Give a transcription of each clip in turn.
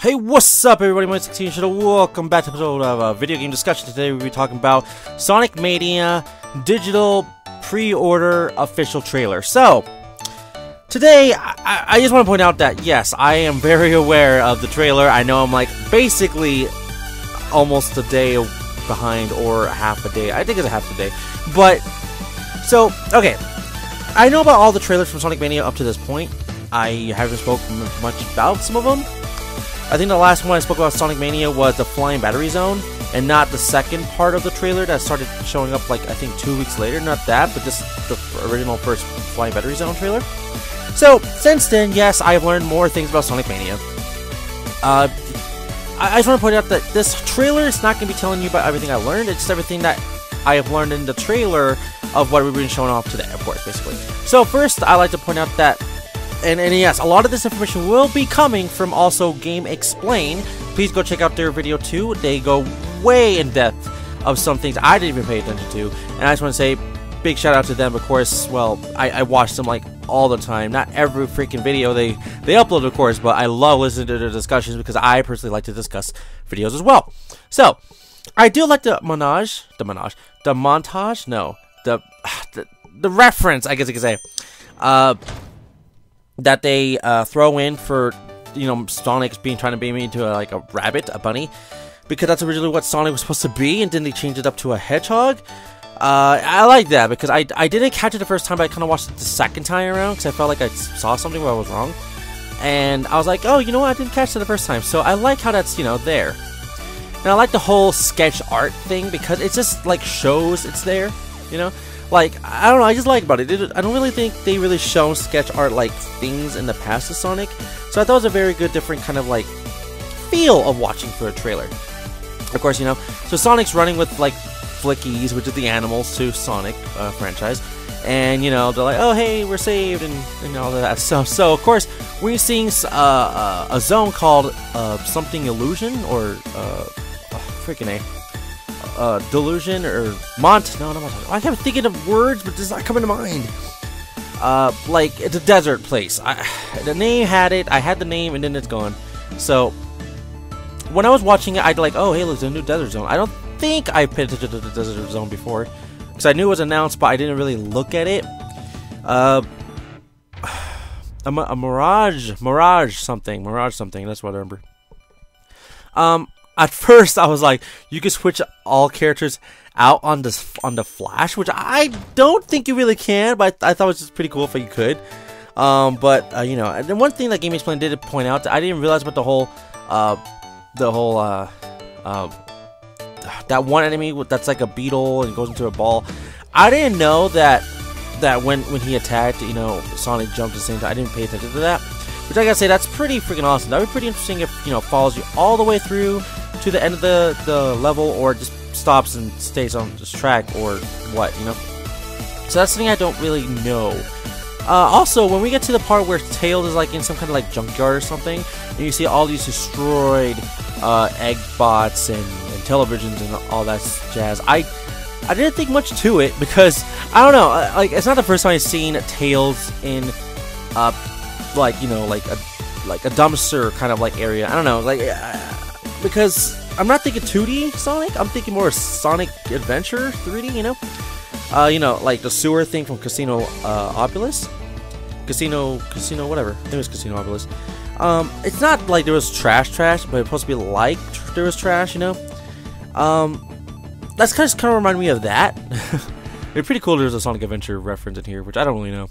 Hey, what's up everybody, my ExceedingShadow, welcome back to episode of uh, Video Game Discussion. Today we'll be talking about Sonic Mania Digital Pre-Order Official Trailer. So, today, I, I just want to point out that, yes, I am very aware of the trailer. I know I'm like, basically, almost a day behind, or half a day. I think it's a half a day. But, so, okay. I know about all the trailers from Sonic Mania up to this point. I haven't spoken much about some of them. I think the last one I spoke about Sonic Mania was the Flying Battery Zone, and not the second part of the trailer that started showing up like I think two weeks later. Not that, but just the original first Flying Battery Zone trailer. So since then, yes, I have learned more things about Sonic Mania. Uh, I, I just want to point out that this trailer is not going to be telling you about everything I learned. It's just everything that I have learned in the trailer of what we've been showing off today, of course, basically. So first, I like to point out that and, and yes, a lot of this information will be coming from also GameXplain. Please go check out their video too. They go way in depth of some things I didn't even pay attention to. And I just want to say big shout out to them. Of course, well, I, I watch them like all the time. Not every freaking video they, they upload, of course, but I love listening to their discussions because I personally like to discuss videos as well. So, I do like the montage, the montage, the montage, no, the, the, the reference, I guess you could say. Uh, that they uh, throw in for you know Sonic's being trying to be me into a, like a rabbit, a bunny, because that's originally what Sonic was supposed to be, and then they changed it up to a hedgehog. Uh, I like that because I, I didn't catch it the first time, but I kind of watched it the second time around because I felt like I saw something where I was wrong, and I was like, oh, you know what, I didn't catch it the first time, so I like how that's you know there. And I like the whole sketch art thing because it just like shows it's there, you know. Like, I don't know, I just like about it. I don't really think they really show sketch art like things in the past of Sonic. So I thought it was a very good, different kind of like feel of watching for a trailer. Of course, you know, so Sonic's running with like Flickies, which is the animals to Sonic uh, franchise. And, you know, they're like, oh, hey, we're saved, and, and all that stuff. So, of course, we're seeing uh, uh, a zone called uh, something illusion, or uh, oh, freaking A uh, Delusion or Mont. No, no, Mont. I kept thinking of words, but is not coming to mind. Uh, like it's a desert place. I, the name had it. I had the name, and then it's gone. So when I was watching it, I'd like, oh, hey, there's a new desert zone. I don't think I paid attention to the desert zone before, because I knew it was announced, but I didn't really look at it. Uh, a, a mirage, mirage something, mirage something. That's what I remember. Um, at first I was like, you can switch all characters out on this on the Flash, which I don't think you really can, but I, I thought it was just pretty cool if you could. Um, but uh, you know, and then one thing that GameXplain did point out, I didn't realize about the whole, uh, the whole, uh, uh, that one enemy that's like a beetle and goes into a ball. I didn't know that that when when he attacked, you know, Sonic jumped at the same time. I didn't pay attention to that. Which I gotta say, that's pretty freaking awesome. That would be pretty interesting if, you know, follows you all the way through to the end of the, the level or just stops and stays on this track or what, you know? So that's something I don't really know. Uh, also, when we get to the part where Tails is like in some kind of like junkyard or something, and you see all these destroyed uh, egg bots and, and televisions and all that jazz, I I didn't think much to it because I don't know, like it's not the first time I've seen Tails in uh, like you know like a like a dumpster kind of like area. I don't know, like because I'm not thinking 2D Sonic. I'm thinking more Sonic Adventure 3D. You know, uh, you know like the sewer thing from Casino uh, Opulus, Casino Casino whatever. It was Casino Opulus. Um, it's not like there was trash trash, but it's supposed to be like there was trash. You know, um, that's kind of kind of remind me of that. It'd be pretty cool. There's a Sonic Adventure reference in here, which I don't really know.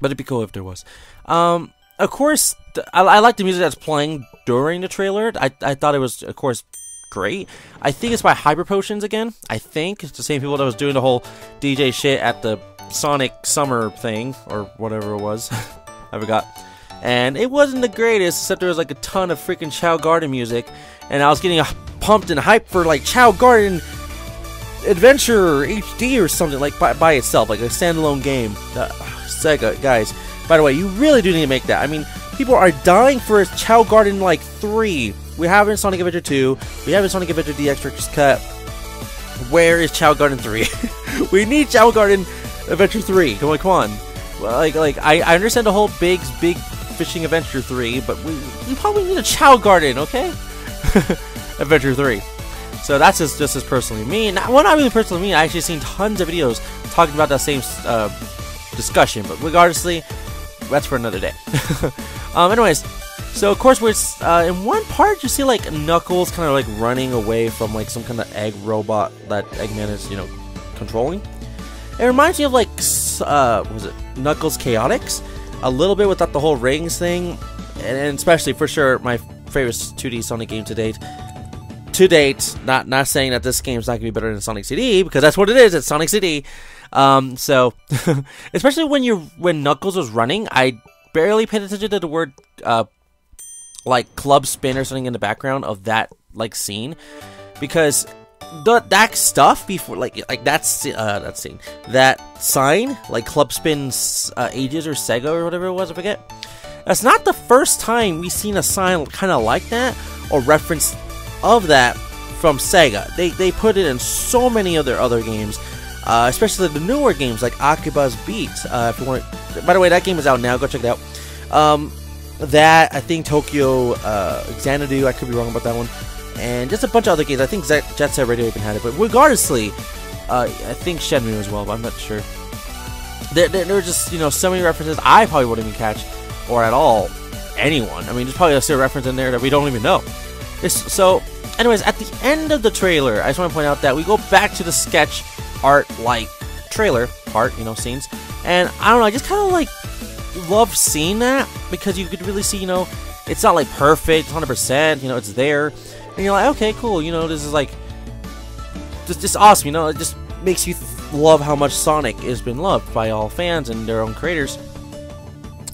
But it'd be cool if there was. Um, of course, I, I like the music that's playing during the trailer. I, I thought it was, of course, great. I think it's by Hyper Potions again. I think it's the same people that was doing the whole DJ shit at the Sonic Summer thing or whatever it was. I forgot. And it wasn't the greatest, except there was like a ton of freaking Chao Garden music, and I was getting pumped and hyped for like Chao Garden Adventure HD or something like by, by itself, like a standalone game. Uh, Sega, guys. By the way, you really do need to make that. I mean, people are dying for a Chao Garden like 3. We have in Sonic Adventure 2. We have in Sonic Adventure DX Director's Cut. Where is Chao Garden 3? we need Chao Garden Adventure 3. Come on, come on. Like, like I, I understand the whole big, big Fishing Adventure 3, but we, we probably need a Chao Garden, okay? Adventure 3. So that's just, just as personally me. Not, well, not really personally me. I actually seen tons of videos talking about that same uh, discussion, but regardlessly, that's for another day. um, anyways, so of course we're uh, in one part you see like Knuckles kind of like running away from like some kind of egg robot that Eggman is you know controlling. It reminds me of like uh, was it Knuckles Chaotix a little bit without the whole rings thing, and especially for sure my favorite 2D Sonic game to date. To date, not not saying that this game's not gonna be better than Sonic CD because that's what it is. It's Sonic CD. Um, so especially when you when Knuckles was running, I barely paid attention to the word uh, like club spin or something in the background of that like scene. Because the that stuff before like like that's uh that scene that sign like club spins uh, ages or sega or whatever it was i forget. That's not the first time we've seen a sign kind of like that or reference of that from sega. They they put it in so many other other games uh, especially the newer games like akiba's beat uh, if you want by the way that game is out now go check it out um, that I think Tokyo uh, Xanadu, I could be wrong about that one, and just a bunch of other games. I think Jet Set Radio even had it, but regardlessly, uh, I think Shenmue as well, but I'm not sure. There, there, there are just you know so many references I probably wouldn't even catch, or at all, anyone. I mean, there's probably a reference in there that we don't even know. It's, so, anyways, at the end of the trailer, I just want to point out that we go back to the sketch art like trailer part, you know, scenes, and I don't know, I just kind of like love seeing that because you could really see, you know, it's not like perfect, 100%, you know, it's there. And you're like, okay, cool, you know, this is like, just, just awesome, you know, it just makes you love how much Sonic has been loved by all fans and their own creators.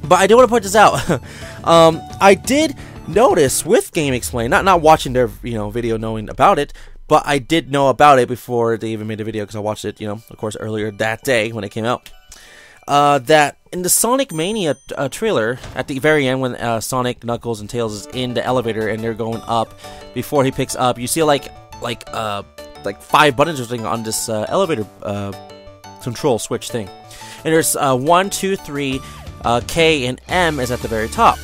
But I do want to point this out. um, I did notice with GameXplain, not not watching their you know video, knowing about it, but I did know about it before they even made a video because I watched it, you know, of course, earlier that day when it came out uh, that in the Sonic Mania uh, trailer, at the very end, when uh, Sonic, Knuckles, and Tails is in the elevator and they're going up, before he picks up, you see like like uh like five buttons or something on this uh, elevator uh, control switch thing, and there's uh, one, two, three, K, and M is at the very top.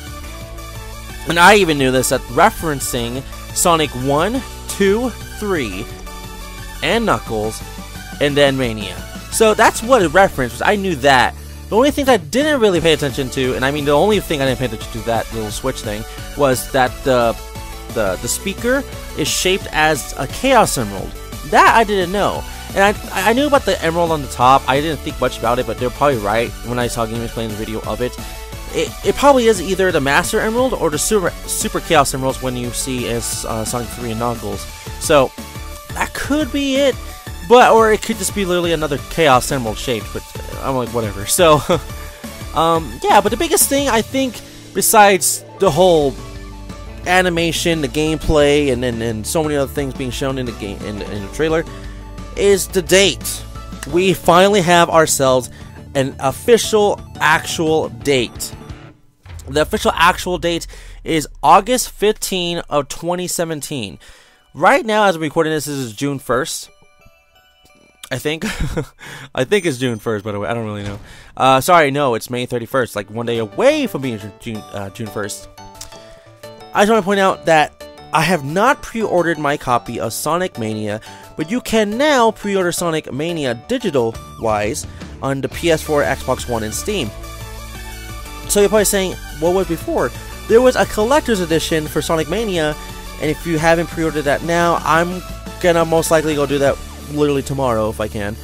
And I even knew this at referencing Sonic 1, 2, 3, and Knuckles, and then Mania. So that's what it referenced. I knew that. The only thing I didn't really pay attention to, and I mean the only thing I didn't pay attention to that little switch thing, was that the the the speaker is shaped as a Chaos Emerald. That I didn't know. And I, I knew about the emerald on the top. I didn't think much about it, but they're probably right when I saw GameXplain the video of it. It, it probably is either the Master Emerald or the Super, Super Chaos Emeralds when you see as uh, Sonic 3 and Knuckles. So, that could be it. But, or it could just be literally another Chaos Emerald shaped, but I'm like, whatever. So, um, yeah, but the biggest thing, I think, besides the whole animation, the gameplay, and, and, and so many other things being shown in the game in, in the trailer, is the date. We finally have ourselves an official, actual date. The official actual date is August 15 of 2017. Right now, as I'm recording this, this is June 1st. I think. I think it's June 1st, by the way. I don't really know. Uh, sorry, no, it's May 31st, like one day away from being June, uh, June 1st. I just want to point out that I have not pre ordered my copy of Sonic Mania, but you can now pre order Sonic Mania digital wise on the PS4, Xbox One, and Steam. So you're probably saying, what was before? There was a collector's edition for Sonic Mania, and if you haven't pre ordered that now, I'm gonna most likely go do that literally tomorrow if I can,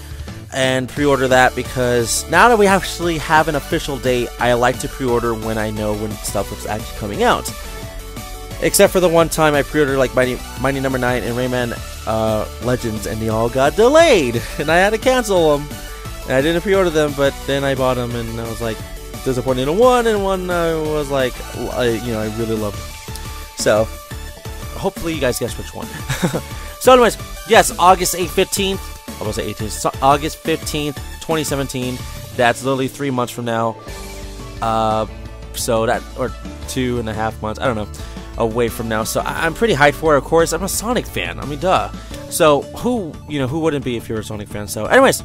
and pre-order that because now that we actually have an official date, I like to pre-order when I know when stuff is actually coming out. Except for the one time I pre-ordered like Mighty, Mighty Number no. 9 and Rayman uh, Legends, and they all got delayed, and I had to cancel them. And I didn't pre-order them, but then I bought them, and I was like disappointed in one, and one I was like, I, you know, I really loved. So, hopefully you guys guess which one. So, anyways, yes, August 8th, 15th. I was say 18th. So August 15th, 2017. That's literally three months from now. Uh, so that or two and a half months. I don't know. Away from now, so I- am pretty hyped for it. Of course, I'm a Sonic fan. I mean, duh. So who you know who wouldn't be if you're a Sonic fan? So, anyways.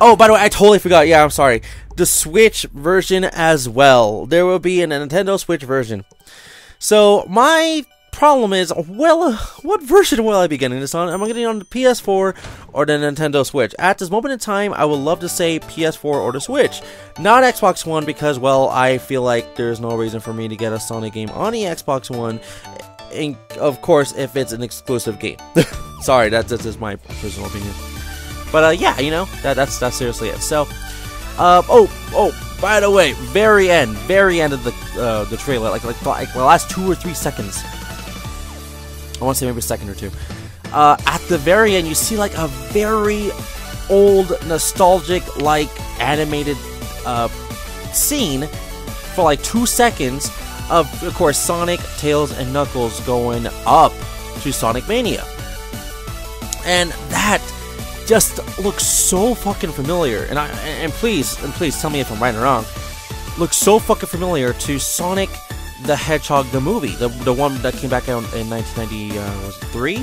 Oh, by the way, I totally forgot. Yeah, I'm sorry. The Switch version as well. There will be a Nintendo Switch version. So my problem is, well, what version will I be getting this on? Am I getting on the PS4 or the Nintendo Switch? At this moment in time, I would love to say PS4 or the Switch, not Xbox One, because, well, I feel like there's no reason for me to get a Sonic game on the Xbox One, and of course, if it's an exclusive game. Sorry, that's, that's just my personal opinion. But, uh, yeah, you know, that, that's, that's seriously it. So, uh, oh, oh, by the way, very end, very end of the, uh, the trailer, like, like, like the last two or three seconds I want to say maybe a second or two. Uh, at the very end, you see like a very old, nostalgic, like animated uh, scene for like two seconds of, of course, Sonic, Tails, and Knuckles going up to Sonic Mania. And that just looks so fucking familiar. And I and please, and please tell me if I'm right or wrong. Looks so fucking familiar to Sonic the Hedgehog the movie, the the one that came back out in 1993 uh,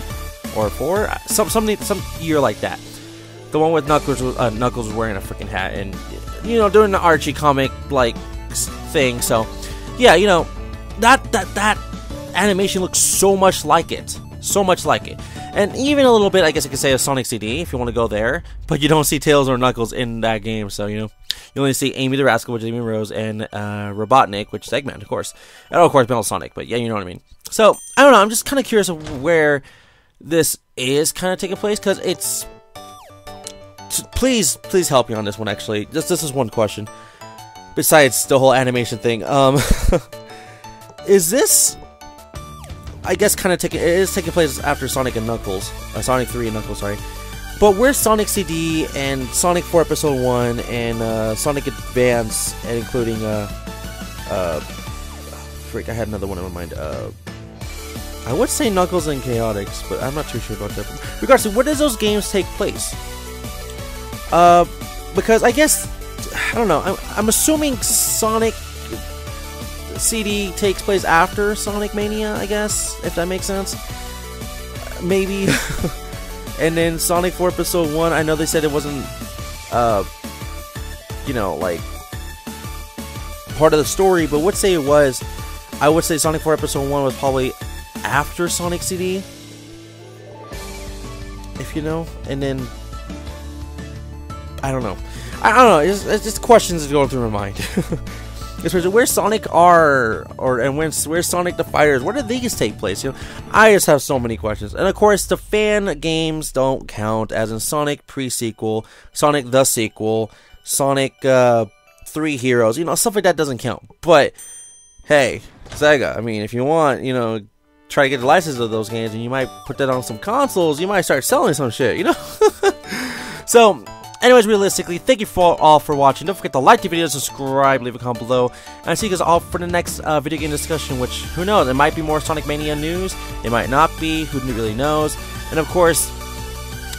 or four, uh, some some some year like that. The one with Knuckles uh, Knuckles wearing a freaking hat and you know doing the Archie comic like thing. So yeah, you know that that that animation looks so much like it, so much like it. And even a little bit, I guess I could say, a Sonic CD if you want to go there. But you don't see Tails or Knuckles in that game, so you know. You only see Amy the Rascal, which is Amy Rose, and uh, Robotnik, which is Eggman, of course. And of course, Metal Sonic, but yeah, you know what I mean. So, I don't know, I'm just kind of curious of where this is kind of taking place, because it's... Please, please help me on this one, actually. Just This is one question. Besides the whole animation thing. Um, is this I guess kind of taking it is taking place after Sonic and Knuckles, uh, Sonic 3 and Knuckles, sorry. But where's Sonic CD and Sonic 4 Episode 1 and uh, Sonic Advance, and including uh, uh, freak, I had another one in my mind. Uh, I would say Knuckles and Chaotix, but I'm not too sure about that. Regardless, where does those games take place? Uh, because I guess I don't know. I'm, I'm assuming Sonic CD takes place after Sonic Mania, I guess, if that makes sense. Maybe. and then Sonic 4 Episode 1, I know they said it wasn't, uh, you know, like, part of the story, but would say it was. I would say Sonic 4 Episode 1 was probably after Sonic CD. If you know. And then. I don't know. I, don't know. It's, it's just questions going through my mind. Especially where's Sonic R or and where's where's Sonic the Fighters? Where did these take place? You know, I just have so many questions. And of course, the fan games don't count, as in Sonic pre-sequel, Sonic the sequel, Sonic uh, Three Heroes. You know, stuff like that doesn't count. But hey, Sega. I mean, if you want, you know, try to get the license of those games, and you might put that on some consoles. You might start selling some shit. You know. so Anyways, realistically, thank you for all for watching. Don't forget to like the video, subscribe, leave a comment below. And I'll see you guys all for the next uh, video game discussion, which, who knows, it might be more Sonic Mania news. It might not be. Who really knows? And of course,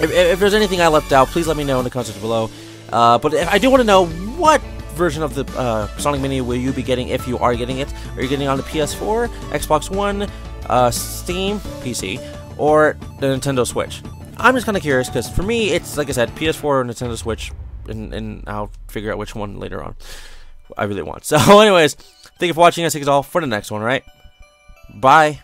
if, if there's anything I left out, please let me know in the comments below. Uh, but I do want to know what version of the uh, Sonic Mania will you be getting if you are getting it? Are you getting on the PS4, Xbox One, uh, Steam, PC, or the Nintendo Switch? I'm just kind of curious because for me, it's like I said, PS4 or Nintendo Switch, and, and I'll figure out which one later on I really want. So, anyways, thank you for watching. I see you all for the next one, right? Bye.